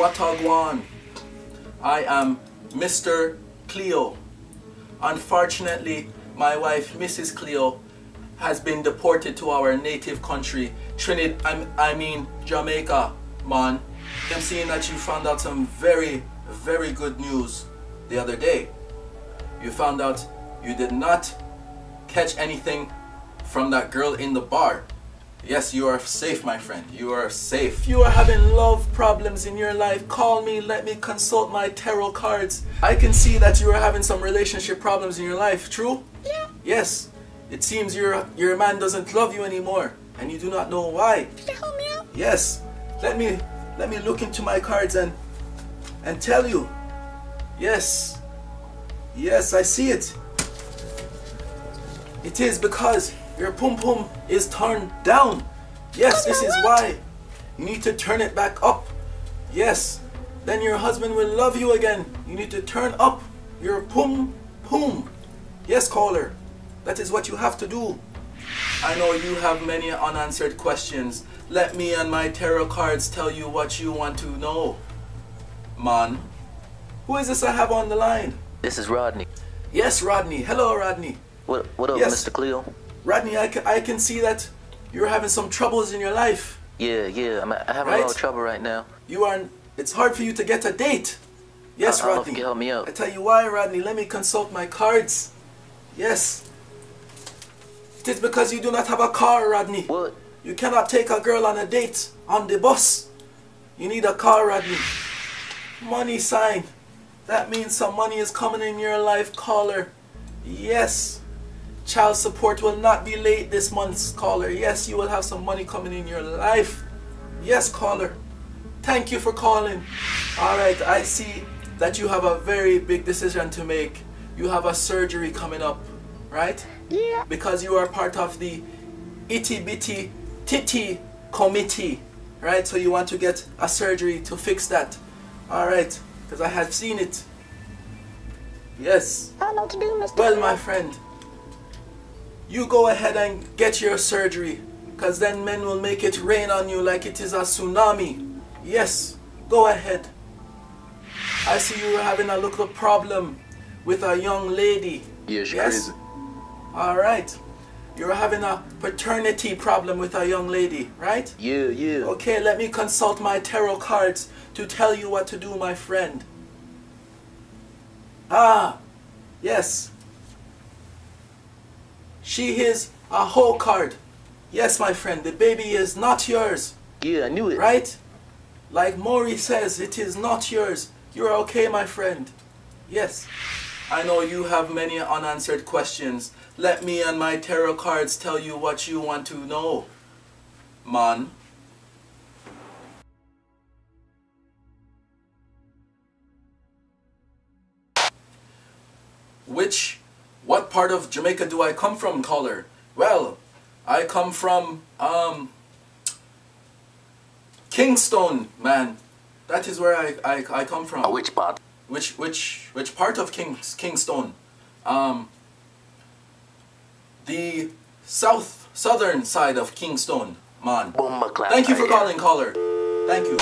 Watagwan. I am Mr. Cleo. Unfortunately, my wife, Mrs. Cleo, has been deported to our native country, Trinidad, I mean Jamaica, man. I'm seeing that you found out some very, very good news the other day. You found out you did not catch anything from that girl in the bar. Yes, you are safe, my friend. You are safe. If you are having love problems in your life, call me. Let me consult my tarot cards. I can see that you are having some relationship problems in your life. True? Yeah. Yes. It seems your your man doesn't love you anymore, and you do not know why. Can you help me out? Yes. Let me let me look into my cards and and tell you. Yes. Yes, I see it. It is because your pum pum is turned down. Yes, this is why. You need to turn it back up. Yes. Then your husband will love you again. You need to turn up your pum pum. Yes, caller. That is what you have to do. I know you have many unanswered questions. Let me and my tarot cards tell you what you want to know. Man. Who is this I have on the line? This is Rodney. Yes, Rodney. Hello, Rodney. What what up, Yes. Mr. Cleo? Rodney, I can, I can see that you're having some troubles in your life. Yeah, yeah. I'm, I'm having Right. a lot of trouble right now. You are. It's hard for you to get a date. Yes, I- I don't know if Rodney. you can help me out. I tell you why, Rodney. Let me consult my cards. Yes. It is because you do not have a car, Rodney. What? You cannot take a girl on a date on the bus. You need a car, Rodney. Money sign. That means some money is coming in your life, caller. Yes. Child support will not be late this month, caller. Yes, you will have some money coming in your life. Yes, caller. Thank you for calling. All right, I see that you have a very big decision to make. You have a surgery coming up, right? Yeah. because you are part of the itty bitty titty committee, right? So you want to get a surgery to fix that. All right, because I have seen it. Yes. I know to do, Mr. Well, my friend, you go ahead and get your surgery, because then men will make it rain on you like it is a tsunami. Yes, go ahead. I see you are having a little problem with a young lady. Yeah, she yes? crazy. All right. You're having a paternity problem with a young lady, right? Yeah, yeah. Okay, let me consult my tarot cards to tell you what to do, my friend. Ah, yes. She is a whole card. Yes, my friend, the baby is not yours, Yeah, I knew it. right? Like Maury says, it is not yours. You're okay, my friend. Yes. I know you have many unanswered questions. Let me and my tarot cards tell you what you want to know. Man. Which, what part of Jamaica do I come from, caller? Well, I come from, um, Kingston, man. That is where I, I, I come from. Oh, which part? Which which which part of Kings Kingston? Um, the south southern side of Kingston, man. Thank you for calling, caller. Thank you.